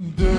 de